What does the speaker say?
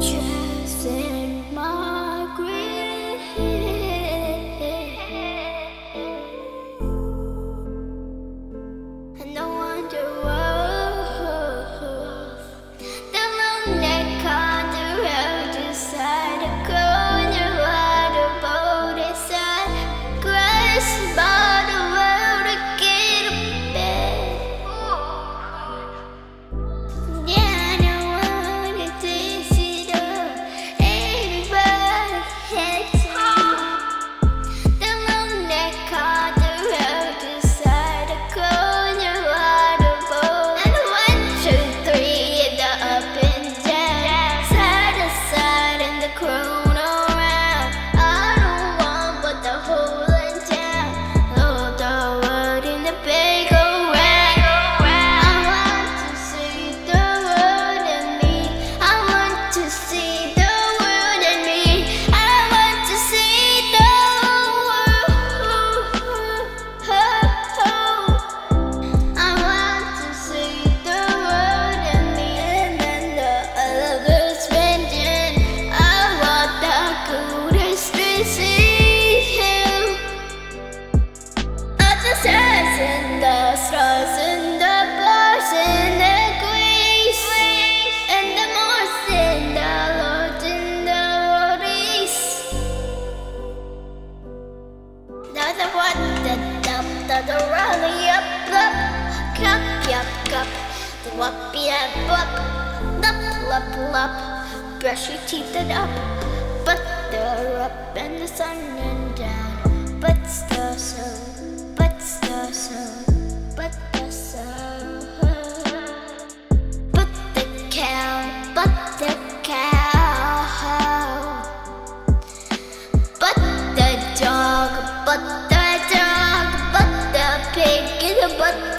却 cruel the one that dump the the rally up cup cup cup. The whoopy up up up up up brush your teeth and up but they're up and the sun and down but still so but the dog, but the pig, but the